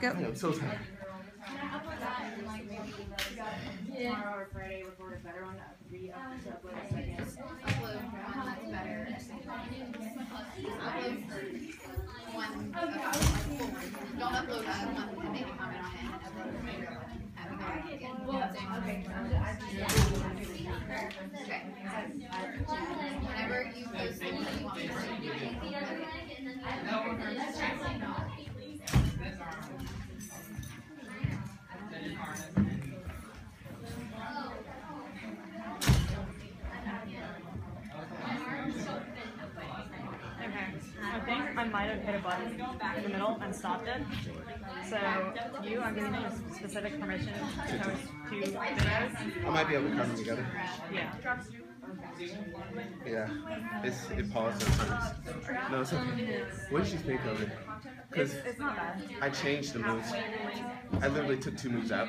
Go. I am so tired. Tomorrow or Friday, record a better one, I might have hit a button in the middle and stopped it. So you, I'm giving you specific permission to post two videos. I might be able to come together. Yeah. Yeah. It's it paused sometimes. No, it's okay. What did you think of it? Because It's, it's not bad. I changed the moves. I literally took two moves out.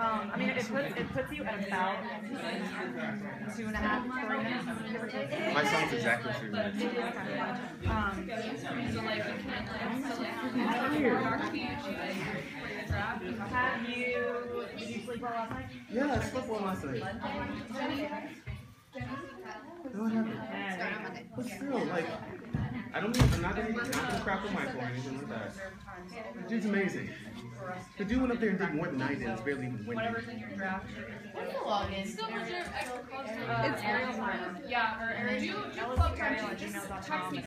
Um, I mean, it puts it puts you at about two and a half, three minutes, give or take. My song's exactly three minutes. Um, have you did you sleep well last night? Yeah, I slept well last night. What happened? Start on Monday. But still, like, I don't even, I'm not gonna, not gonna crap on Michael or anything like that. Dude's amazing. The dude went up there and did more than I did. It's barely even winning. What's the login? It's Yeah, or Ariel, do you, do you gmail.com.